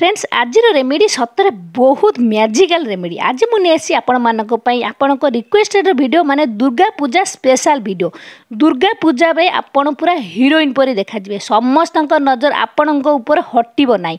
friends আজর remedy সতরে বহুত magical remedy আজ মু নেছি আপনার আপনার রিকোয়েস্টেড ভিডিও মানে দুর্গা পূজা স্পেশাল ভিডিও দুর্গা পূজা বেই আপনার পুরা হিরোইন পরি দেখাযে সমস্ত নজর আপনার উপরে হটব না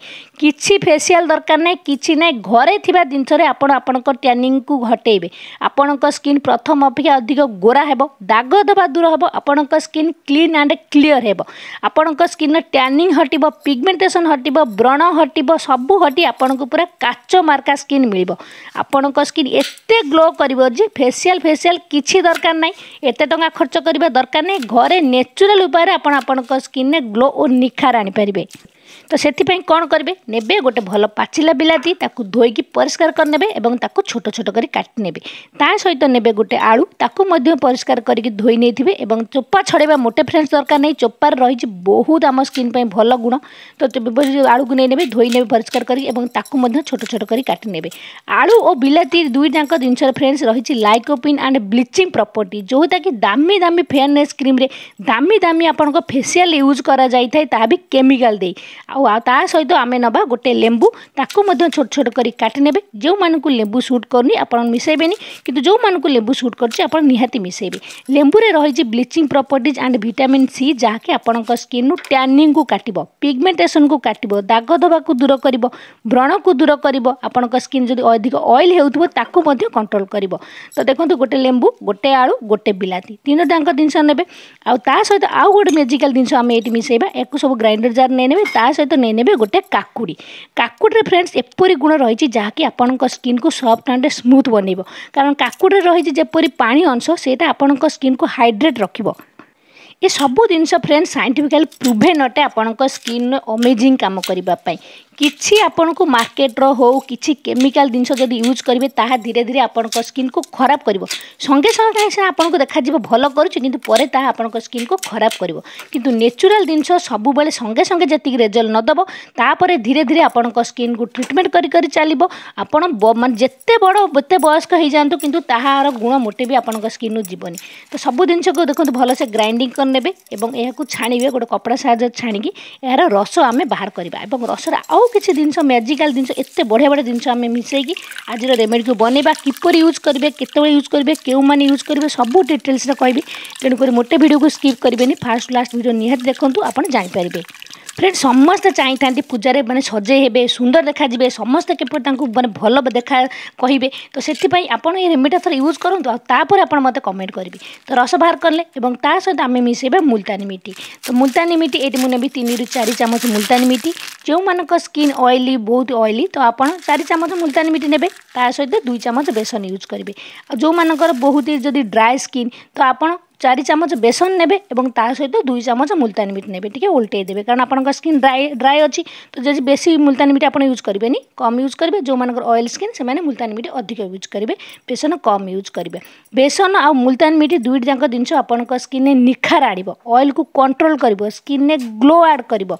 কিছু ফেসিয়াল দরকার না কিছু না ঘরে থাকা জিনিসের আপনার আপনার ট্যানিং কু ঘটাইবে আপনার স্কিন প্রথম অপেক্ষা অধিক গোরা হব দাগ দেওয়া দূর হব আপনার স্কিন ক্লিন আন্ড ক্লিয়র হব আপনার স্কিন ট্যানিং হটব পিগমেন্টেসন হটব ব্রণ হটব ସବୁ ହଟି ଆପଣଙ୍କୁ ପୁରା କାଚ ମାର୍କା ସ୍କିନ୍ ମିଳିବ ଆପଣଙ୍କ ସ୍କିନ୍ ଏତେ ଗ୍ଲୋ କରିବ ଯେ ଫେସିଆଲ୍ ଫେସିଆଲ୍ କିଛି ଦରକାର ନାହିଁ ଏତେ ଟଙ୍କା ଖର୍ଚ୍ଚ କରିବା ଦରକାର ନାହିଁ ଘରେ ନ୍ୟାଚୁରାଲ୍ ଉପାୟରେ ଆପଣ ଆପଣଙ୍କ ସ୍କିନ୍ରେ ଗ୍ଲୋ ଓ ନିଖାର ଆଣିପାରିବେ তো ସେଥିପାଇଁ କ'ଣ କରିବେ ନେବେ ଗୋଟେ ଭଲ ପାଚିଲା ବିଲାତି ତାକୁ ଧୋଇକି ପରିଷ୍କାର କରିନେବେ ଏବଂ ତାକୁ ଛୋଟ ଛୋଟ କରି କାଟିନେବେ ତା ସହିତ ନେବେ ଗୋଟେ ଆଳୁ ତାକୁ ମଧ୍ୟ ପରିଷ୍କାର କରିକି ଧୋଇ ନେଇଥିବେ ଏବଂ ଚୋପା ଛଡ଼େଇବା ମୋଟେ ଫ୍ରେଣ୍ଡସ୍ ଦରକାର ନାହିଁ ଚୋପାରେ ରହିଛି ବହୁତ ଆମ ସ୍କିନ୍ ପାଇଁ ଭଲ ଗୁଣ ତ ଆଳୁକୁ ନେଇ ନେବେ ଧୋଇ ନେବେ ପରିଷ୍କାର କରିକି ଏବଂ ତାକୁ ମଧ୍ୟ ଛୋଟ ଛୋଟ କରି କାଟି ନେବେ ଆଳୁ ଓ ବିଲାତି ଦୁଇଟାଙ୍କ ଜିନିଷର ଫ୍ରେଣ୍ଡସ୍ ରହିଛି ଲାଇକୋପିନ୍ ଆଣ୍ଡ ବ୍ଲିଚିଂ ପ୍ରପର୍ଟି ଯେଉଁଟାକି ଦାମୀ ଦାମୀ ଫେୟାରନେସ୍ କ୍ରିମ୍ରେ ଦାମୀ ଦାମୀ ଆପଣଙ୍କ ଫେସିଆଲ୍ ୟୁଜ୍ କରାଯାଇଥାଏ ତାହା ବି କେମିକାଲ୍ ଦେଇ ଆଉ ଆଉ ତା ସହିତ ଆମେ ନେବା ଗୋଟେ ଲେମ୍ବୁ ତାକୁ ମଧ୍ୟ ଛୋଟ ଛୋଟ କରି କାଟିନେବେ ଯେଉଁମାନଙ୍କୁ ଲେମ୍ବୁ ସୁଟ୍ କରୁନି ଆପଣ ମିଶାଇବେନି କିନ୍ତୁ ଯେଉଁମାନଙ୍କୁ ଲେମ୍ବୁ ସୁଟ୍ କରୁଛି ଆପଣ ନିହାତି ମିଶାଇବେ ଲେମ୍ବୁରେ ରହିଛି bleaching properties and vitamin C ଯାହାକି ଆପଣଙ୍କ ସ୍କିନ୍ରୁ ଟ୍ୟାନିଂକୁ କାଟିବ ପିଗମେଣ୍ଟେସନ୍କୁ କାଟିବ ଦାଗ ଧବାକୁ ଦୂର କରିବ ବ୍ରଣକୁ ଦୂର କରିବ ଆପଣଙ୍କ ସ୍କିନ୍ ଯଦି ଅଧିକ ଅଏଲ୍ ହେଉଥିବ ତାକୁ ମଧ୍ୟ କଣ୍ଟ୍ରୋଲ୍ କରିବ ତ ଦେଖନ୍ତୁ ଗୋଟେ ଲେମ୍ବୁ ଗୋଟେ ଆଳୁ ଗୋଟେ ବିଲାତି ତିନୋଟାଙ୍କ ଜିନିଷ ନେବେ ଆଉ ତା ସହିତ ଆଉ ଗୋଟେ ମେଜିକାଲ୍ ଜିନିଷ ଆମେ ଏଇଠି ମିଶାଇବା ୟାକୁ ସବୁ ଗ୍ରାଇଣ୍ଡର୍ ଜାର୍ ନେଇନେବେ ତା ସହିତ ନେଇ ନେବେ ଗୋଟେ କାକୁଡ଼ି କାକୁଡ଼ିରେ ଫ୍ରେଣ୍ଡସ୍ ଏପରି ଗୁଣ ରହିଛି ଯାହାକି ଆପଣଙ୍କ ସ୍କିନ୍କୁ ସଫ୍ଟ ଆଣ୍ଡ ସ୍ମୁଥ୍ ବନେଇବ କାରଣ କାକୁଡ଼ିରେ ରହିଛି ଯେପରି ପାଣି ଅଂଶ ସେଇଟା ଆପଣଙ୍କ ସ୍କିନ୍କୁ ହାଇଡ୍ରେଟ୍ ରଖିବ ଏ ସବୁ ଜିନିଷ ଫ୍ରେଣ୍ଡ ସାଇଣ୍ଟିଫିକାଲି ପ୍ରୁଭେନ୍ ଅଟେ ଆପଣଙ୍କ ସ୍କିନ୍ର ଅମେଜିଂ କାମ କରିବା ପାଇଁ କିଛି ଆପଣଙ୍କୁ ମାର୍କେଟ୍ର ହେଉ କିଛି କେମିକାଲ୍ ଜିନିଷ ଯଦି ୟୁଜ୍ କରିବେ ତାହା ଧୀରେ ଧୀରେ ଆପଣଙ୍କ ସ୍କିନ୍କୁ ଖରାପ କରିବ ସଙ୍ଗେ ସଙ୍ଗେ ସିନା ଆପଣଙ୍କୁ ଦେଖାଯିବ ଭଲ କରୁଛି କିନ୍ତୁ ପରେ ତାହା ଆପଣଙ୍କ ସ୍କିନ୍କୁ ଖରାପ କରିବ କିନ୍ତୁ ନେଚୁରାଲ୍ ଜିନିଷ ସବୁବେଳେ ସଙ୍ଗେ ସଙ୍ଗେ ଯେତିକି ରେଜଲ୍ଟ ନଦେବ ତାପରେ ଧୀରେ ଧୀରେ ଆପଣଙ୍କ ସ୍କିନ୍କୁ ଟ୍ରିଟମେଣ୍ଟ କରି କରି ଚାଲିବ ଆପଣ ମାନେ ଯେତେ ବଡ଼ ଯେତେ ବୟସ୍କ ହେଇଯାଆନ୍ତୁ କିନ୍ତୁ ତାହାର ଗୁଣ ମୋଟେ ବି ଆପଣଙ୍କ ସ୍କିନ୍ରୁ ଯିବନି ତ ସବୁ ଜିନିଷକୁ ଦେଖନ୍ତୁ ଭଲସେ ଗ୍ରାଇଣ୍ଡିଂ କରିନେବେ ଏବଂ ଏହାକୁ ଛାଣିବେ ଗୋଟେ କପଡ଼ା ସାହାଯ୍ୟରେ ଛାଣିକି ଏହାର ରସ ଆମେ ବାହାର କରିବା ଏବଂ ରସର ଆଉ କିଛି ଜିନିଷ ମ୍ୟାଜିକାଲ ଜିନିଷ ଏତେ ବଢ଼ିଆ ବଢ଼ିଆ ଜିନିଷ ଆମେ ମିଶାଇକି ଆଜିର ରେମେଡ଼ିକୁ ବନେଇବା କିପରି ୟୁଜ୍ କରିବେ କେତେବେଳେ ୟୁଜ୍ କରିବେ କେଉଁମାନେ ୟୁଜ୍ କରିବେ ସବୁ ଡିଟେଲ୍ସରେ କହିବି ତେଣୁକରି ମୋଟେ ଭିଡ଼ିଓକୁ ସ୍କିପ୍ କରିବେନି ଫାଷ୍ଟ ଲାଷ୍ଟ ଭିଡ଼ିଓ ନିହାତି ଦେଖନ୍ତୁ ଆପଣ ଜାଣିପାରିବେ ফ্রেন্ড সমস্তে চাইথাନ୍ତି ପୂଜାରେ ମାନେ ସଜେଇ ହେବେ ସୁନ୍ଦର ଦେଖାଯିବେ ସମସ୍ତେ କିପରି ତାଙ୍କୁ ମାନେ ଭଲ ଦେଖା କହିବେ ତ ସେଥିପାଇଁ ଆପଣ ଏ ରେମିଟା ଥରେ ୟୁଜ୍ କରନ୍ତୁ ଆଉ ତାପରେ ଆପଣ ମୋତେ କମେଣ୍ଟ କରିବେ ତ ରସ ବାହାର କଲେ ଏବଂ ତା ସହିତ ଆମେ ମିଶାଇବା ମୁଲତାନୀ ମିଠି ତ ମୁଲତାନୀ ମିଠି ଏଇଠି ମୁଁ ନେବି ତିନିରୁ ଚାରି ଚାମଚ ମୁଲତାନୀ ମିଠି ଯେଉଁମାନଙ୍କ ସ୍କିନ୍ ଅଏଲି ବହୁତ ଅଏଲି ତ ଆପଣ ଚାରି ଚାମଚ ମୁଲତାନୀ ମିଠି ନେବେ ତା ସହିତ ଦୁଇ ଚାମଚ ବେସନ ୟୁଜ୍ କରିବେ ଆଉ ଯେଉଁମାନଙ୍କର ବହୁତ ଯଦି ଡ୍ରାଏ ସ୍କିନ୍ ତ ଆପଣ চারি চামচ বেসন নেবে এবং তা সহিত দুই চামচ মুলতানি মিট নেবে টিকে ওল্টাই দেবে কারণ আপনার স্কিন ড্রাই ড্রাই অছি তো যদি বেশি মুলতানি মিট আপনার ইউজ করবে কম ইউজ করবে যে অয়েল স্কিন সে মুলতানি মিট অধিক ইউজ করবে বেসন কম ইউজ করবে বেসন আউ মুলতানি মিট দুইটি যাক জিনিস আপনার স্কিনে নিখার আড়ব অয়েলকু কন্ট্রোল করব স্কিনে গ্লো আড করব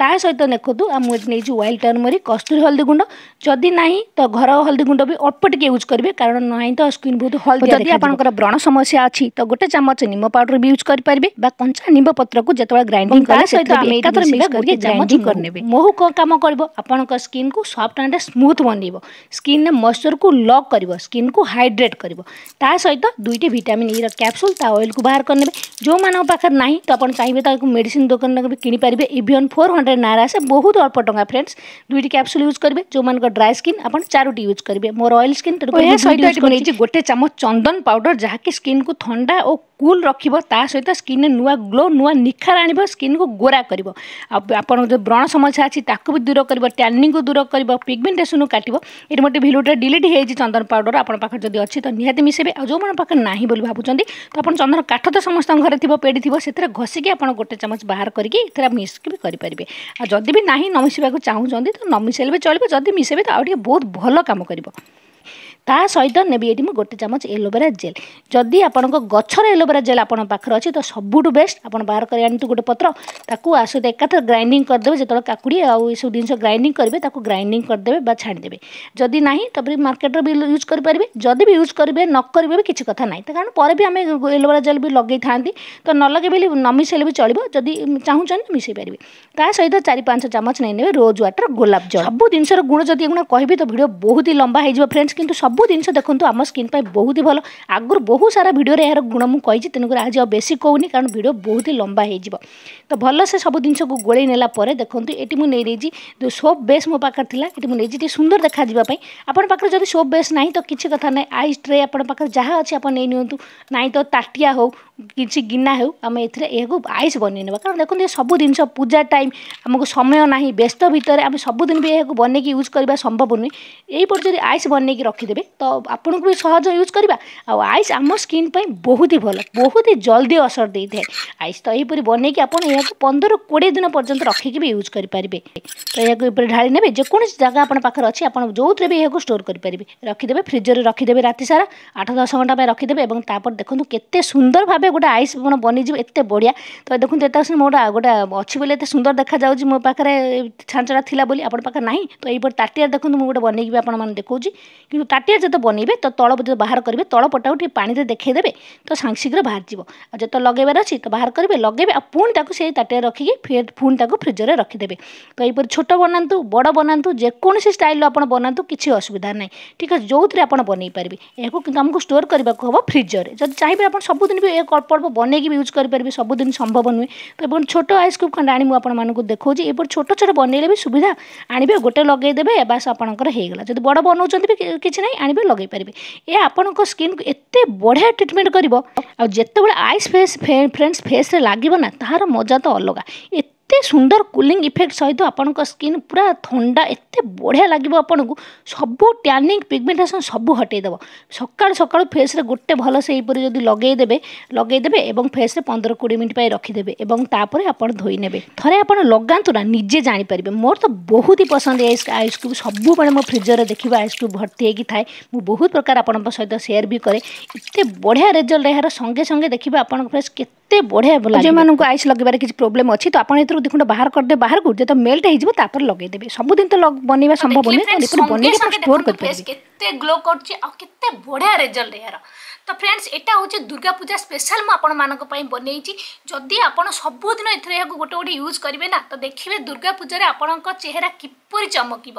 তা সহিত দেখুন আমি নেইছি ওয়াইল টর্মরিক কস্তুরি হলদি গুণ্ড যদি না তো ঘর হলদি গুণ্ড বি অল্প টিকে ইউজ করবে কারণ নাই তো স্কিন বহুত হলদি যদি আপনার ব্রণ সমস্যা অছি তো গোটে চামচ चामच निम पाउडर भी यूज करा निम पत्र को जो ग्राइंडिंग मोहू कौन कम कर स्किन को सफ्ट एंड स्मूथ बन स्किन ने मश्चर को लक कर स्किन को हाइड्रेट कर सहित दुईट भिटामिन इ कैप्सूल ऑयल को बाहर करेंगे जो मैं ना तो आप चाहिए मेडिसीन दोकान किए इन फोर हंड्रेड नारा से बहुत अल्प टाँग फ्रेंड्स दुईट कैप्सूल यूज करेंगे जो मैं ड्राई स्किन आप चारोट यूज करेंगे मोर अएल स्किन गोटे चामच चंदन पाउडर जहाँकि स्किन को थंडा और କୁଲ୍ ରଖିବ ତା ସହିତ ସ୍କିନ୍ରେ ନୂଆ ଗ୍ଲୋ ନୂଆ ନିଖାର ଆଣିବ ସ୍କିନ୍କୁ ଗୋରା କରିବ ଆଉ ଆପଣଙ୍କ ଯେଉଁ ବ୍ରଣ ସମସ୍ୟା ଅଛି ତାକୁ ବି ଦୂର କରିବ ଟ୍ୟାନିଂକୁ ଦୂର କରିବ ପିଗମେଣ୍ଟେସନ୍କୁ କାଟିବ ଏଠି ମୋତେ ଭିଡ଼ିଓଟା ଡିଲିଟ୍ ହେଇଯାଇଛି ଚନ୍ଦନ ପାଉଡ଼ର ଆପଣଙ୍କ ପାଖରେ ଯଦି ଅଛି ତ ନିହାତି ମିଶେଇବେ ଆଉ ଯେଉଁମାନଙ୍କ ପାଖରେ ନାହିଁ ବୋଲି ଭାବୁଛନ୍ତି ତ ଆପଣ ଚନ୍ଦନ କାଠ ତ ସମସ୍ତଙ୍କ ଘରେ ଥିବ ପେଡ଼ି ଥିବ ସେଥିରେ ଘଷିକି ଆପଣ ଗୋଟେ ଚାମଚ ବାହାର କରିକି ଏଥିରେ ମିଶିକି ବି କରିପାରିବେ ଆଉ ଯଦି ବି ନାହିଁ ନ ମିଶିବାକୁ ଚାହୁଁଛନ୍ତି ତ ନ ମିଶେଇଲେ ବି ଚଳିବ ଯଦି ମିଶେଇବେ ତ ଆଉ ଟିକେ ବହୁତ ଭଲ କାମ କରିବ ତା ସହିତ ନେବି ଏଇଠି ମୁଁ ଗୋଟେ ଚାମଚ ଏଲୋଭେରା ଜେଲ୍ ଯଦି ଆପଣଙ୍କ ଗଛର ଏଲୋଭେରା ଜେଲ୍ ଆପଣଙ୍କ ପାଖରେ ଅଛି ତ ସବୁଠୁ ବେଷ୍ଟ ଆପଣ ବାହାର କରି ଆଣନ୍ତୁ ଗୋଟେ ପତ୍ର ତାକୁ ଆସୁ ଏକାଥରେ ଗ୍ରାଇଣ୍ଡିଂ କରିଦେବେ ଯେତେବେଳେ କାକୁଡ଼ି ଆଉ ଏସବୁ ଜିନିଷ ଗ୍ରାଇଣ୍ଡିଂ କରିବେ ତାକୁ ଗ୍ରାଇଣ୍ଡିଂ କରିଦେବେ ବା ଛାଣିଦେବେ ଯଦି ନାହିଁ ତାପରେ ମାର୍କେଟର ବି ୟୁଜ୍ କରିପାରିବେ ଯଦି ବି ୟୁଜ୍ କରିବେ ନ କରିବେ ବି କିଛି କଥା ନାହିଁ ତ କାରଣ ପରେ ବି ଆମେ ଏଲୋଭେରା ଜେଲ୍ ବି ଲଗେଇଥାନ୍ତି ତ ନ ଲଗେଇଲେ ନ ମିଶାଇଲେ ବି ଚଳିବ ଯଦି ଚାହୁଁଛନ୍ତି ମିଶାଇ ପାରିବେ ତା ସହିତ ଚାରି ପାଞ୍ଚ ଚାମଚ ନେଇନେବେ ରୋଜ୍ ୱାଟର୍ ଗୋଲାପ ଜଳ ସବୁ ଜିନିଷର ଗୁଣ ଯଦି ଏଗୁଣା କହିବି ତ ଭିଡ଼ିଓ ବହୁତ ହି ଲମ୍ବା ହୋଇଯିବ ଫ୍ରେଣ୍ଡସ୍ କିନ୍ତୁ ସବୁ ସବୁ ଜିନିଷ ଦେଖନ୍ତୁ ଆମ ସ୍କିନ୍ ପାଇଁ ବହୁତ ଭଲ ଆଗରୁ ବହୁତ ସାରା ଭିଡ଼ିଓରେ ଏହାର ଗୁଣ ମୁଁ କହିଛି ତେଣୁକରି ଆଜି ଆଉ ବେଶୀ କହୁନି କାରଣ ଭିଡ଼ିଓ ବହୁତ ଲମ୍ବା ହେଇଯିବ ତ ଭଲସେ ସବୁ ଜିନିଷକୁ ଗୋଳେଇ ନେଲା ପରେ ଦେଖନ୍ତୁ ଏଠି ମୁଁ ନେଇଦେଇଛି ଯେଉଁ ସୋପ୍ ବେସ୍ ମୋ ପାଖରେ ଥିଲା ଏଠି ମୁଁ ନେଇଛି ଟିକେ ସୁନ୍ଦର ଦେଖାଯିବା ପାଇଁ ଆପଣଙ୍କ ପାଖରେ ଯଦି ସୋପ୍ ବେସ୍ ନାହିଁ ତ କିଛି କଥା ନାହିଁ ଆଇସ୍ ଟ୍ରେ ଆପଣ ପାଖରେ ଯାହା ଅଛି ଆପଣ ନେଇ ନିଅନ୍ତୁ ନାହିଁ ତ ତାଟିଆ ହେଉ କିଛି ଗିନା ହେଉ ଆମେ ଏଥିରେ ଏହାକୁ ଆଇସ୍ ବନେଇ ନେବା କାରଣ ଦେଖନ୍ତୁ ଏ ସବୁ ଜିନିଷ ପୂଜା ଟାଇମ୍ ଆମକୁ ସମୟ ନାହିଁ ବ୍ୟସ୍ତ ଭିତରେ ଆମେ ସବୁଦିନ ବି ଏହାକୁ ବନେଇକି ୟୁଜ୍ କରିବା ସମ୍ଭବ ନୁହେଁ ଏହିପରି ଯଦି ଆଇସ୍ ବନେଇକି ରଖିଦେବେ କରିପାରିବେ ତ ଆପଣଙ୍କୁ ବି ସହଜ ୟୁଜ୍ କରିବା ଆଉ ଆଇସ୍ ଆମ ସ୍କିନ୍ ପାଇଁ ବହୁତ ହି ଭଲ ବହୁତ ହି ଜଲ୍ଦି ଅସର ଦେଇଥାଏ ଆଇସ୍ ତ ଏହିପରି ବନେଇକି ଆପଣ ଏହାକୁ ପନ୍ଦର କୋଡ଼ିଏ ଦିନ ପର୍ଯ୍ୟନ୍ତ ରଖିକି ବି ୟୁଜ୍ କରିପାରିବେ ତ ଏହାକୁ ଏପରି ଢାଳି ନେବେ ଯେକୌଣସି ଜାଗା ଆପଣ ପାଖରେ ଅଛି ଆପଣ ଯେଉଁଥିରେ ବି ଏହାକୁ ଷ୍ଟୋର୍ କରିପାରିବେ ରଖିଦେବେ ଫ୍ରିଜରରେ ରଖିଦେବେ ରାତି ସାରା ଆଠ ଦଶ ଘଣ୍ଟା ପାଇଁ ରଖିଦେବେ ଏବଂ ତାପରେ ଦେଖନ୍ତୁ କେତେ ସୁନ୍ଦର ଭାବେ ଗୋଟେ ଆଇସ୍ ଆପଣ ବନିଯିବ ଏତେ ବଢ଼ିଆ ତ ଦେଖନ୍ତୁ ଏତେ ମୋ ଗୋଟେ ଗୋଟେ ଅଛି ବୋଲି ଏତେ ସୁନ୍ଦର ଦେଖାଯାଉଛି ମୋ ପାଖରେ ଛାଞ୍ଚଟା ଥିଲା ବୋଲି ଆପଣଙ୍କ ପାଖରେ ନାହିଁ ତ ଏହିପରି ତାଟିଆରେ ଦେଖନ୍ତୁ ମୁଁ ଗୋଟେ ବନେଇକି ବି ଆପଣମାନଙ୍କୁ ଦେଖାଉଛି କିନ୍ତୁ ତାଟିଆ ତାଟିଆ ଯେତେ ବନେଇବେ ତ ତଳ ଯଦି ବାହାର କରିବେ ତଳ ପଟାକୁ ଟିକେ ପାଣିରେ ଦେଖେଇଦେବେ ତ ସାଙ୍ଗେ ଶୀଘ୍ର ବାହାରିଯିବ ଆଉ ଯେତେ ଲଗେଇବାର ଅଛି ତ ବାହାର କରିବେ ଲଗାଇବେ ଆଉ ପୁଣି ତାକୁ ସେଇ ତାଟିଆରେ ରଖିକି ପୁଣି ତାକୁ ଫ୍ରିଜରେ ରଖିଦେବେ ତ ଏହିପରି ଛୋଟ ବନାନ୍ତୁ ବଡ଼ ବନାନ୍ତୁ ଯେକୌଣସି ଷ୍ଟାଇଲ୍ର ଆପଣ ବନାନ୍ତୁ କିଛି ଅସୁବିଧା ନାହିଁ ଠିକ୍ ଅଛି ଯେଉଁଥିରେ ଆପଣ ବନେଇ ପାରିବେ ଏହାକୁ କିନ୍ତୁ ଆମକୁ ଷ୍ଟୋର୍ କରିବାକୁ ହେବ ଫ୍ରିଜରେ ଯଦି ଚାହିଁବେ ଆପଣ ସବୁଦିନ ବି ଏ ଅଳ୍ପ ଅଳ୍ପ ବନେଇକି ବି ୟୁଜ୍ କରିପାରିବେ ସବୁଦିନ ସମ୍ଭବ ନୁହେଁ ତ ଏବଂ ଛୋଟ ଆଇସ୍କ୍ୟୁବ୍ ଖଣ୍ଡେ ଆଣି ମୁଁ ଆପଣମାନଙ୍କୁ ଦେଖାଉଛି ଏପରି ଛୋଟ ଛୋଟ ବନେଇଲେ ବି ସୁବିଧା ଆଣିବେ ଗୋଟେ ଲଗେଇଦେବେ ବାସ୍ ଆପଣଙ୍କର ହେଇଗଲା ଯଦି ବଡ଼ ବନାଉଛନ୍ତି ବି କିଛି ନାହିଁ ଆଣିବେ ଲଗାଇ ପାରିବେ ଏହା ଆପଣଙ୍କ ସ୍କିନ୍କୁ ଏତେ ବଢ଼ିଆ ଟ୍ରିଟମେଣ୍ଟ କରିବ ଆଉ ଯେତେବେଳେ ଆଇସ୍ ଫେସ୍ ଫ୍ରେଣ୍ଡସ୍ ଫେସ୍ରେ ଲାଗିବ ନା ତାହାର ମଜା ତ ଅଲଗା ଏତେ ଏତେ ସୁନ୍ଦର କୁଲିଂ ଇଫେକ୍ଟ ସହିତ ଆପଣଙ୍କ ସ୍କିନ୍ ପୁରା ଥଣ୍ଡା ଏତେ ବଢ଼ିଆ ଲାଗିବ ଆପଣଙ୍କୁ ସବୁ ଟ୍ୟାନିଂ ପିଗମେଣ୍ଟେସନ୍ ସବୁ ହଟେଇଦେବ ସକାଳୁ ସକାଳୁ ଫେସ୍ରେ ଗୋଟେ ଭଲ ସେହିପରି ଯଦି ଲଗେଇଦେବେ ଲଗେଇଦେବେ ଏବଂ ଫେସ୍ରେ ପନ୍ଦର କୋଡ଼ିଏ ମିନିଟ୍ ପାଇଁ ରଖିଦେବେ ଏବଂ ତାପରେ ଆପଣ ଧୋଇ ନେବେ ଥରେ ଆପଣ ଲଗାନ୍ତୁ ନା ନିଜେ ଜାଣିପାରିବେ ମୋର ତ ବହୁତ ହି ପସନ୍ଦ ଏ ଆଇସ୍ କ୍ୟୁବ୍ ସବୁବେଳେ ମୋ ଫ୍ରିଜରରେ ଦେଖିବା ଆଇସ୍ କ୍ୟୁବ୍ ଭର୍ତ୍ତି ହେଇକି ଥାଏ ମୁଁ ବହୁତ ପ୍ରକାର ଆପଣଙ୍କ ସହିତ ସେୟାର ବି କରେ ଏତେ ବଢ଼ିଆ ରେଜଲ୍ଟ ଏହାର ସଙ୍ଗେ ସଙ୍ଗେ ଦେଖିବା ଆପଣଙ୍କ ଫ୍ରେସ୍ କେତେ ବଢ଼ିଆ ଯେଉଁମାନଙ୍କୁ ଆଇସ୍ ଲଗେଇବାରେ କିଛି ପ୍ରୋବ୍ଲେମ୍ ଅଛି ତ ଆପଣ ଏଥିରୁ ଭିତରୁ ଦୁଇ ଖଣ୍ଡ ବାହାର କରିଦେବେ ବାହାରକୁ ଯେତେ ମେଲ୍ଟ ହେଇଯିବ ତାପରେ ଲଗେଇଦେବେ ସବୁଦିନ ତ ବନେଇବା ସମ୍ଭବ ନୁହେଁ ତ ଫ୍ରେଣ୍ଡସ୍ ଏଇଟା ହେଉଛି ଦୁର୍ଗା ପୂଜା ସ୍ପେଶାଲ୍ ମୁଁ ଆପଣମାନଙ୍କ ପାଇଁ ବନେଇଛି ଯଦି ଆପଣ ସବୁଦିନ ଏଥିରେ ଏହାକୁ ଗୋଟେ ଗୋଟେ ୟୁଜ୍ କରିବେ ନା ତ ଦେଖିବେ ଦୁର୍ଗା ପୂଜାରେ ଆପଣଙ୍କ ଚେହେରା କିପରି ଚମକିବ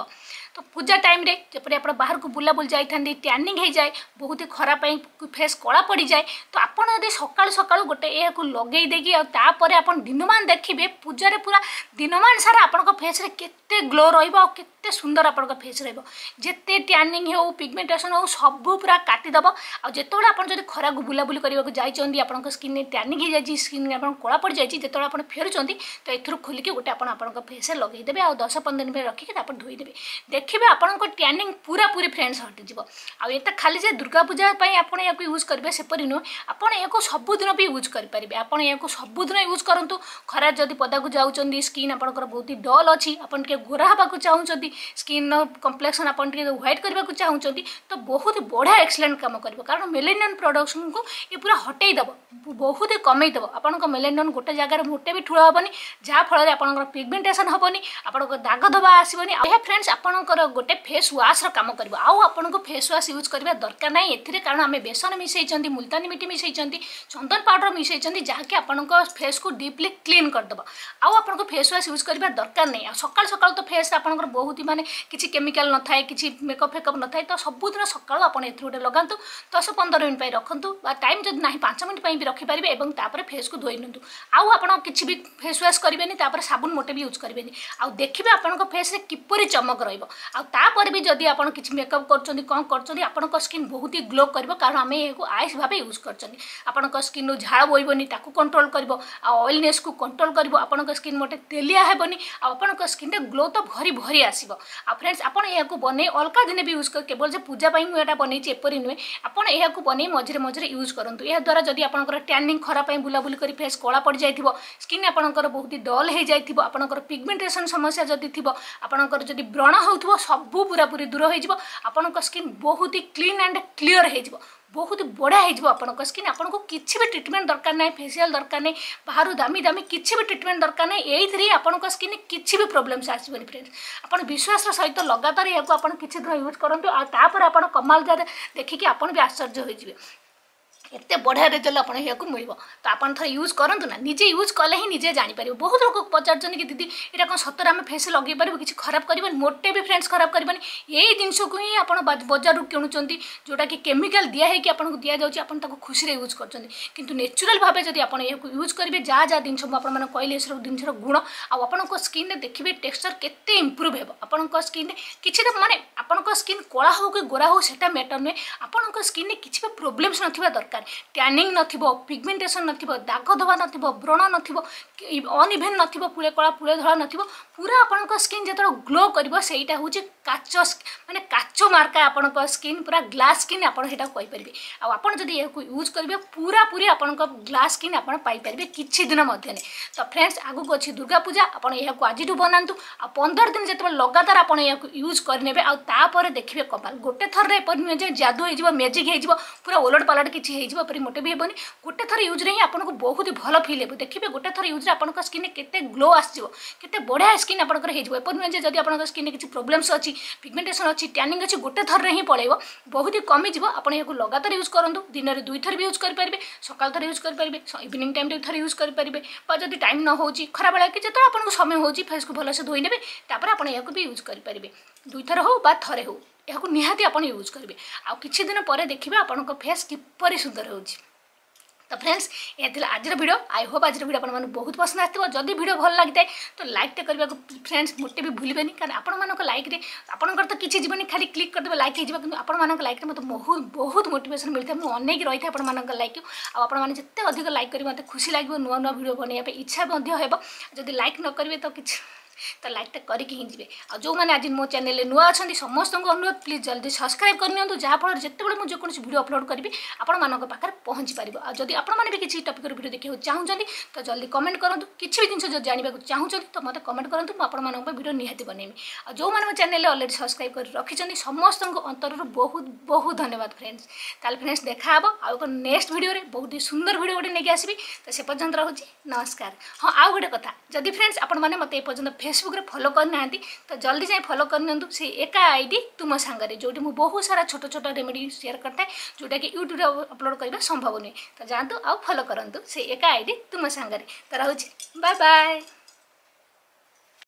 ତ ପୂଜା ଟାଇମ୍ରେ ଯେପରି ଆପଣ ବାହାରକୁ ବୁଲାବୁଲି ଯାଇଥାନ୍ତି ଟ୍ୟାନିଂ ହୋଇଯାଏ ବହୁତ ଖରା ପାଇଁ ଫେସ୍ କଳା ପଡ଼ିଯାଏ ତ ଆପଣ ଯଦି ସକାଳୁ ସକାଳୁ ଗୋଟେ ଏହାକୁ ଲଗେଇ ଦେଇକି ଆଉ ତାପରେ ଆପଣ ଦିନମାନ ଦେଖିବେ ପୂଜାରେ ପୁରା ଦିନମାନ ସାରା ଆପଣଙ୍କ ଫେସ୍ରେ କେତେ ଗ୍ଲୋ ରହିବ ଆଉ କେତେ ସୁନ୍ଦର ଆପଣଙ୍କ ଫେସ୍ ରହିବ ଯେତେ ଟ୍ୟାନିଂ ହେଉ ପିଗମେଣ୍ଟେସନ୍ ହେଉ ସବୁ ପୁରା କାଟିଦେବ ଆଉ ଯେତେବେଳେ ଆପଣ ଯଦି ଖରାକୁ ବୁଲାବୁଲି କରିବାକୁ ଯାଇଛନ୍ତି ଆପଣଙ୍କ ସ୍କିନ୍ରେ ଟ୍ୟାନିଂ ହେଇଯାଇଛି ସ୍କିନ୍ରେ ଆପଣ କଳା ପଡ଼ିଯାଇଛି ଯେତେବେଳେ ଆପଣ ଫେରୁଛନ୍ତି ତ ଏଥିରୁ ଖୋଲିକି ଗୋଟେ ଆପଣ ଆପଣଙ୍କ ଫେସ୍ରେ ଲଗେଇଦେବେ ଆଉ ଦଶ ପନ୍ଦର ମିନିଟ୍ ରଖିକି ଆପଣ ଧୋଇଦେବେ দেখবে আপনার ট্যানিং পুরাপুরি ফ্রেଣ୍ଡস হটিযোগ আতে খালি যে দুর্গা পূজা আপনার ইয়াকে ইউজ করবে সেপরি নুহ আপনার ইয়াকে সবুদিন বি ইউজ করে পারে আপনার ইয়াকে সবুদিন ইউজ করতু খরার যদি পদাকু যাচ্ছেন স্কিন আপনার বহুত ডল অছি আপনার টিকিয়ে গোরা হওয়া চাহুমান স্কিন কম্প্লেকশন আপনার টিকিয়ে হোয়াইট করা চাহুমান তো বহুত বঢ়িয়া এক্সেলেন্ট কাম করব কারণ মেলেনিয়ান প্রডকশন ই পুরা হটাই দেব বহুত কমাই দেব আপনার মেলেনিয়ান গোটে জায়গায় মোটে বি ঠুল হবনি যাফলে আপনার পিগমেন্টেসন হবনি আপনার দাগ ধবা আসবনি ফ্রেন্ডস আপনার ଆପଣଙ୍କର ଗୋଟେ ଫେସ୍ ୱାଶ୍ର କାମ କରିବ ଆଉ ଆପଣଙ୍କୁ ଫେସ୍ ୱାଶ୍ ୟୁଜ୍ କରିବା ଦରକାର ନାହିଁ ଏଥିରେ କାରଣ ଆମେ ବେସନ ମିଶାଇଛନ୍ତି ମୁଲତାନୀ ମିଠି ମିଶାଇଛନ୍ତି ଚନ୍ଦନ ପାଉଡ଼ର ମିଶାଇଛନ୍ତି ଯାହାକି ଆପଣଙ୍କ ଫେସ୍କୁ ଡିପ୍ଲି କ୍ଲିନ୍ କରିଦେବ ଆଉ ଆପଣଙ୍କୁ ଫେସ୍ ୱାଶ୍ ୟୁଜ୍ କରିବା ଦରକାର ନାହିଁ ଆଉ ସକାଳୁ ସକାଳୁ ତ ଫେସ୍ ଆପଣଙ୍କର ବହୁତ ମାନେ କିଛି କେମିକାଲ୍ ନଥାଏ କିଛି ମେକଅପ୍ ଫେକଅପ୍ ନଥାଏ ତ ସବୁଦିନ ସକାଳୁ ଆପଣ ଏଥିରୁ ଗୋଟେ ଲଗାନ୍ତୁ ଦଶ ପନ୍ଦର ମିନିଟ୍ ପାଇଁ ରଖନ୍ତୁ ବା ଟାଇମ୍ ଯଦି ନାହିଁ ପାଞ୍ଚ ମିନିଟ୍ ପାଇଁ ବି ରଖିପାରିବେ ଏବଂ ତାପରେ ଫେସ୍କୁ ଧୋଇ ନିଅନ୍ତୁ ଆଉ ଆପଣ କିଛି ବି ଫେସ୍ ୱାଶ୍ କରିବେନି ତାପରେ ସାବୁନ ମୋଟେ ବି ୟୁଜ୍ କରିବେନି ଆଉ ଦେଖିବେ ଆପଣଙ୍କ ଫେସ୍ରେ କିପରି ଚମକ ରହିବ আপরে যদি আপনার কিছু মেকআপ করছেন কম করছেন আপনার স্কিন বহুত হি গ্লো করব কারণ আমি এখন আইস ভাবে ইউজ করছেন আপনার স্কিন ঝাড় বইবনি তাকে কন্ট্রোল করব আইলনেস কু কন্ট্রোল করব আপনার স্কিন মোটে তেলিয়া হবনি আপনার স্কিনরে গ্লো তো ভরি ভরি আসব ফ্রেন্ডস আপনার এখন বনাই অলগা দিনে বি ইউজ কর কেবল যে পূজা পাই এটা বনাইছি এপরি নুহে আপনার এখন বনাই মঝে মঝে ইউজ করতু এদ্বারা যদি আপনার ট্যানিং খরা পাই বুলাবুলি করে ফেস কলা পড়ে যাই স্কিন আপনার বহুত ডল হয়ে যাই আপনার পিগমেন্টেসন সমস্যা যদি থাকবে আপনার যদি ব্রণ হোক সবপু পুরাপুরি দুরু হৈজিব আপোনক স্কিন বহুতই ক্লিন এন্ড ক্লিয়ার হৈজিব বহুত বড়া হৈজিব আপোনক স্কিন আপোনক কিছিবি ট্রিটমেন্ট দরকার নাই ফেশিয়াল দরকার নাই বাহৰু দামি দামি কিছিবি ট্রিটমেন্ট দরকার নাই এই থি আপোনক স্কিন কিছিবি প্রবলেমস আসিবনি ফ্রেন্ডস আপোন বিশ্বাস সহইতো লাগাতার ইয়াক আপোন কিছিধৰ ইউজ কৰন্ত আৰু তাৰ পৰা আপোন কমালে দেখি কি আপোন বি আশ্চৰ্য হৈজিবে ଏତେ ବଢ଼ିଆ ରେଜଲ୍ଟ ଆପଣ ଏହାକୁ ମିଳିବ ତ ଆପଣ ଥରେ ୟୁଜ୍ କରନ୍ତୁ ନା ନିଜେ ୟୁଜ୍ କଲେ ହିଁ ନିଜେ ଜାଣିପାରିବ ବହୁତ ଲୋକ ପଚାରୁଛନ୍ତି କି ଦିଦି ଏଇଟା କ'ଣ ସତରେ ଆମେ ଫେସ୍ରେ ଲଗେଇ ପାରିବୁ କିଛି ଖରାପ କରିବନି ମୋଟେ ବି ଫ୍ରେଣ୍ଡସ୍ ଖରାପ କରିବନି ଏଇ ଜିନିଷକୁ ହିଁ ଆପଣ ବଜାରରୁ କିଣୁଛନ୍ତି ଯେଉଁଟାକି କେମିକାଲ୍ ଦିଆ ହେଇକି ଆପଣଙ୍କୁ ଦିଆଯାଉଛି ଆପଣ ତାକୁ ଖୁସିରେ ୟୁଜ୍ କରୁଛନ୍ତି କିନ୍ତୁ ନ୍ୟାଚୁରାଲ ଭାବେ ଯଦି ଆପଣ ଏହାକୁ ୟୁଜ୍ କରିବେ ଯାହା ଯାହା ଜିନିଷ ମୁଁ ଆପଣମାନଙ୍କୁ କହିଲି ଏସବୁ ଜିନିଷର ଗୁଣ ଆଉ ଆପଣଙ୍କ ସ୍କିନ୍ରେ ଦେଖିବେ ଟେକ୍ସଚର୍ କେତେ ଇମ୍ପ୍ରୁଭ୍ ହେବ ଆପଣଙ୍କ ସ୍କିନ୍ରେ କିଛି ତ ମାନେ ଆପଣଙ୍କ ସ୍କିନ୍ କଳା ହେଉ କି ଗୋରା ହେଉ ସେଇଟା ମ୍ୟାଟର୍ ନୁହେଁ ଆପଣଙ୍କ ସ୍କିନ୍ରେ କିଛି ବି ପ୍ରୋବ୍ଲେମ୍ସ ନଥିବା ଦରକାର ଟ୍ୟାନିଂ ନଥିବ ପିଗମେଣ୍ଟେସନ୍ ନଥିବ ଦାଗ ଧବା ନଥିବ ବ୍ରଣ ନଥିବ ଅନ୍ ନଥିବ ପୁଳେ କଳା ପୁଳେ ଧଳା ନଥିବ ପୁରା ଆପଣଙ୍କ ସ୍କିନ୍ ଯେତେବେଳେ ଗ୍ଲୋ କରିବ ସେଇଟା ହେଉଛି କାଚ ମାନେ କାଚ ମାର୍କା ଆପଣଙ୍କ ସ୍କିନ୍ ପୁରା ଗ୍ଲାସ୍ ସ୍କିନ୍ ଆପଣ ସେଇଟାକୁ କହିପାରିବେ ଆଉ ଆପଣ ଯଦି ଏହାକୁ ୟୁଜ୍ କରିବେ ପୁରାପୁରି ଆପଣଙ୍କ ଗ୍ଲାସ୍ ସ୍କିନ୍ ଆପଣ ପାଇପାରିବେ କିଛି ଦିନ ମଧ୍ୟରେ ତ ଫ୍ରେଣ୍ଡସ୍ ଆଗକୁ ଅଛି ପୂଜା ଆପଣ ଏହାକୁ ଆଜିଠୁ ବନାନ୍ତୁ ଆଉ ପନ୍ଦର ଦିନ ଯେତେବେଳେ ଲଗାତାର ଆପଣ ଏହାକୁ ୟୁଜ୍ କରିନେବେ ଆଉ ତାପରେ ଦେଖିବେ କପାଲ ଗୋଟେ ଥରରେ ଏପରି ନୁହେଁ ଯେ ଯାଦୁ ହେଇଯିବ ମ୍ୟାଜିକ୍ ହେଇଯିବ ପୁରା ଓଲଟ ପାଲଟ କିଛି ହେଇଯିବ ହେଇଯିବ ପରି ମୋଟେ ବି ହେବନି ଗୋଟେ ଥର ୟୁଜ୍ରେ ହିଁ ଆପଣଙ୍କୁ ବହୁତ ଭଲ ଫିଲ୍ ହେବ ଦେଖିବେ ଗୋଟେ ଥର ୟୁଜ୍ରେ ଆପଣଙ୍କ ସ୍କିନ୍ରେ କେତେ ଗ୍ଲୋ ଆସିଯିବ କେତେ ବଢ଼ିଆ ସ୍କିନ୍ ଆପଣଙ୍କର ହେଇଯିବ ଏପରି ନୁହେଁ ଯେ ଯଦି ଆପଣଙ୍କ ସ୍କିନ୍ରେ କିଛି ପ୍ରୋବ୍ଲେମ୍ସ ଅଛି ପିଗମେଣ୍ଟେସନ୍ ଅଛି ଟ୍ୟାନିଂ ଅଛି ଗୋଟେ ଥରରେ ହିଁ ପଳାଇବ ବହୁତ ହି କମିଯିବ ଆପଣ ଏହାକୁ ଲଗାତାର ୟୁଜ୍ କରନ୍ତୁ ଦିନରେ ଦୁଇଥର ବି ୟୁଜ୍ କରିପାରିବେ ସକାଳ ଥରେ ୟୁଜ୍ କରିପାରିବେ ଇଭିନିଂ ଟାଇମ୍ରେ ଥରେ ୟୁଜ୍ କରିପାରିବେ ବା ଯଦି ଟାଇମ୍ ନ ହେଉଛି ଖରାବେଳେ କି ଯେତେବେଳେ ଆପଣଙ୍କୁ ସମୟ ହେଉଛି ଫେସ୍କୁ ଭଲସେ ଧୋଇନେବେ ତାପରେ ଆପଣ ଏହାକୁ ବି ୟୁଜ୍ କରିପାରିବେ ଦୁଇଥର ହେଉ ବା ଥରେ ହେଉ ଏହାକୁ ନିହାତି ଆପଣ ୟୁଜ୍ କରିବେ ଆଉ କିଛି ଦିନ ପରେ ଦେଖିବେ ଆପଣଙ୍କ ଫେସ୍ କିପରି ସୁନ୍ଦର ହେଉଛି ତ ଫ୍ରେଣ୍ଡସ୍ ଏହା ଥିଲା ଆଜିର ଭିଡ଼ିଓ ଆଇ ହୋପ୍ ଆଜିର ଭିଡ଼ିଓ ଆପଣମାନଙ୍କୁ ବହୁତ ପସନ୍ଦ ଆସିଥିବ ଯଦି ଭିଡ଼ିଓ ଭଲ ଲାଗିଥାଏ ତ ଲାଇକ୍ଟେ କରିବାକୁ ଫ୍ରେଣ୍ଡସ୍ ମୋତେ ବି ଭୁଲିବେନି କାରଣ ଆପଣମାନଙ୍କ ଲାଇକ୍ରେ ଆପଣଙ୍କର ତ କିଛି ଯିବନି ଖାଲି କ୍ଲିକ୍ କରିଦେବେ ଲାଇକ୍ ହେଇଯିବ କିନ୍ତୁ ଆପଣମାନଙ୍କ ଲାଇକ୍ରେ ମୋତେ ବହୁତ ବହୁତ ମୋଟିଭେସନ୍ ମିଳିଥାଏ ମୁଁ ଅନେଇକି ରହିଥାଏ ଆପଣମାନଙ୍କ ଲାଇକ୍ ଆଉ ଆପଣମାନେ ଯେତେ ଅଧିକ ଲାଇକ୍ କରିବେ ମୋତେ ଖୁସି ଲାଗିବ ନୂଆ ନୂଆ ଭିଡ଼ିଓ ବନେଇବା ପାଇଁ ଇଚ୍ଛା ମଧ୍ୟ ହେବ ଯଦି ଲାଇକ୍ ନ କରିବେ ତ କିଛି ତ ଲାଇକ୍ଟା କରିକି ହିଁ ଯିବେ ଆଉ ଯେଉଁମାନେ ଆଜି ମୋ ଚ୍ୟାନେଲରେ ନୂଆ ଅଛନ୍ତି ସମସ୍ତଙ୍କୁ ଅନୁରୋଧ ପ୍ଲିଜ୍ ଜଲ୍ଦି ସବସ୍କ୍ରାଇବ୍ କରିନିଅନ୍ତୁ ଯାହାଫଳରେ ଯେତେବେଳେ ମୁଁ ଯେକୌଣସି ଭିଡ଼ିଓ ଅପଲୋଡ଼ କରିବି ଆପଣମାନଙ୍କ ପାଖରେ ପହଞ୍ଚି ପାରିବ ଆଉ ଯଦି ଆପଣମାନେ ବି କିଛି ଟପିକ୍ର ଭିଡ଼ିଓ ଦେଖିବାକୁ ଚାହୁଁଛନ୍ତି ତ ଜଲ୍ଦି କମେଣ୍ଟ କରନ୍ତୁ କିଛି ବି ଜିନିଷ ଯଦି ଜାଣିବାକୁ ଚାହୁଁଛନ୍ତି ତ ମୋତେ କମେଣ୍ଟ କରନ୍ତୁ ମୁଁ ଆପଣମାନଙ୍କ ପାଇଁ ଭିଡ଼ିଓ ନିହାତି ବନେଇବି ଆଉ ଯେଉଁମାନେ ମୋ ଚ୍ୟାନେଲରେ ଅଲରେଡ଼ି ସବସ୍କ୍ରାଇବ୍ କରି ରଖିଛନ୍ତି ସମସ୍ତଙ୍କୁ ଅନ୍ତରରୁ ବହୁତ ବହୁତ ଧନ୍ୟବାଦ ଫ୍ରେଣ୍ଡସ୍ ତାହେଲେ ଫ୍ରେଣ୍ଡସ୍ ଦେଖାହେବ ଆଉ ଏକ ନେକ୍ସଟ ଭିଡ଼ିଓରେ ବହୁତ ସୁନ୍ଦର ଭିଡ଼ିଓ ଗୋଟେ ନେଇକି ଆସିବି ତ ସେ ପର୍ଯ୍ୟନ୍ତ ରହୁଛି ନମସ୍କାର ହଁ ଆଉ ଗୋଟେ କଥା ଯଦି ଫ୍ରେଣ୍ଡସ୍ ଆପଣମାନେ ମୋତେ ଏ ପର୍ଯ୍ୟନ୍ତ ଫେସବୁକ୍ରେ ଫଲୋ କରିନାହାନ୍ତି ତ ଜଲ୍ଦି ଯାଇ ଫଲୋ କରିନିଅନ୍ତୁ ସେ ଏକା ଆଇଡି ତୁମ ସାଙ୍ଗରେ ଯେଉଁଠି ମୁଁ ବହୁତ ସାରା ଛୋଟ ଛୋଟ ରେମେଡ଼ି ସେୟାର କରିଥାଏ ଯେଉଁଟାକି ୟୁଟ୍ୟୁବ୍ରେ ଅପଲୋଡ଼ କରିବା ସମ୍ଭବ ନୁହେଁ ତ ଯାଆନ୍ତୁ ଆଉ ଫଲୋ କରନ୍ତୁ ସେ ଏକା ଆଇଡି ତୁମ ସାଙ୍ଗରେ ତ ରହୁଛି ବାଏ ବାଏ